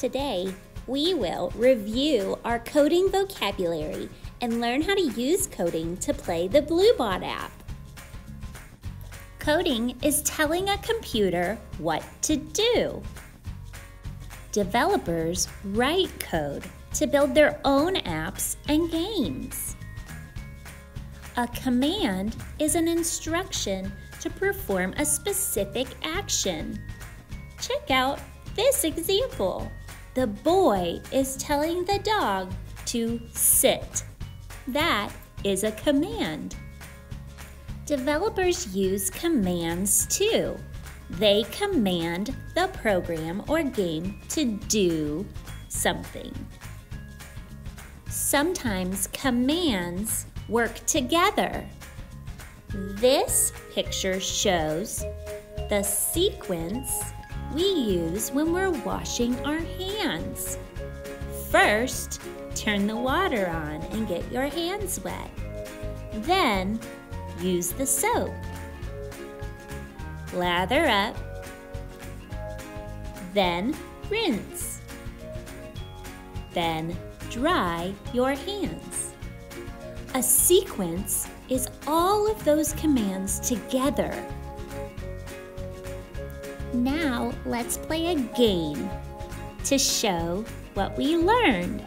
Today, we will review our coding vocabulary and learn how to use coding to play the Blue-Bot app. Coding is telling a computer what to do. Developers write code to build their own apps and games. A command is an instruction to perform a specific action. Check out this example. The boy is telling the dog to sit. That is a command. Developers use commands too. They command the program or game to do something. Sometimes commands work together. This picture shows the sequence we use when we're washing our hands. First, turn the water on and get your hands wet. Then, use the soap. Lather up. Then, rinse. Then, dry your hands. A sequence is all of those commands together. Now let's play a game to show what we learned.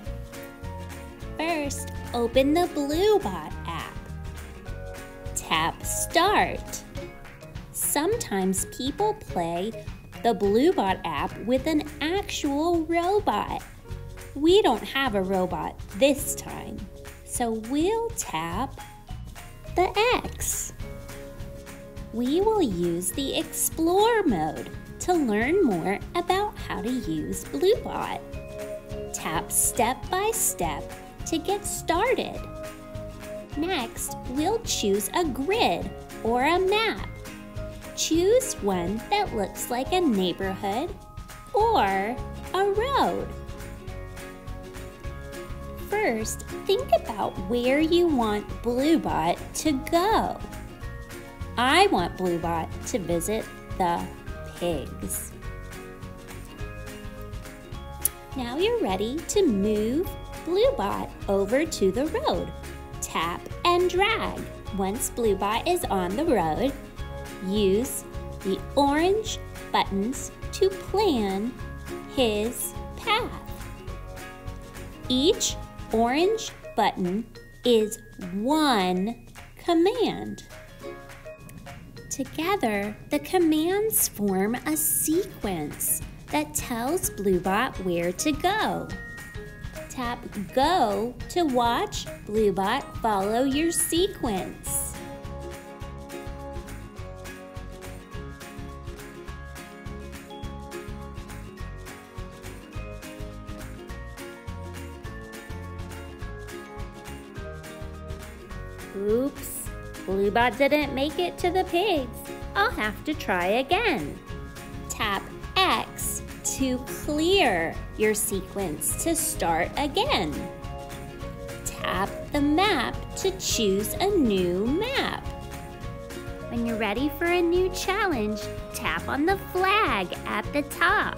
First, open the Blue-Bot app. Tap Start. Sometimes people play the Blue-Bot app with an actual robot. We don't have a robot this time, so we'll tap the X. We will use the Explore mode to learn more about how to use Blue-Bot. Tap step by step to get started. Next, we'll choose a grid or a map. Choose one that looks like a neighborhood or a road. First, think about where you want Blue-Bot to go. I want Blue-Bot to visit the pigs. Now you're ready to move Blue-Bot over to the road. Tap and drag. Once Blue-Bot is on the road, use the orange buttons to plan his path. Each orange button is one command. Together, the commands form a sequence that tells Blue-Bot where to go. Tap Go to watch Blue-Bot follow your sequence. Oops, Blue-Bot didn't make it to the pigs. I'll have to try again. Tap X to clear your sequence to start again. Tap the map to choose a new map. When you're ready for a new challenge, tap on the flag at the top.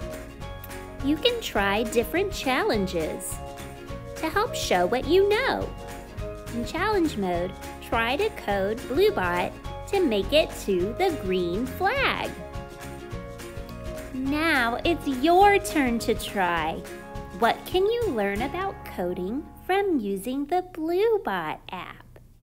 You can try different challenges to help show what you know. In challenge mode, try to code Blue-Bot to make it to the green flag. Now it's your turn to try. What can you learn about coding from using the Blue-Bot app?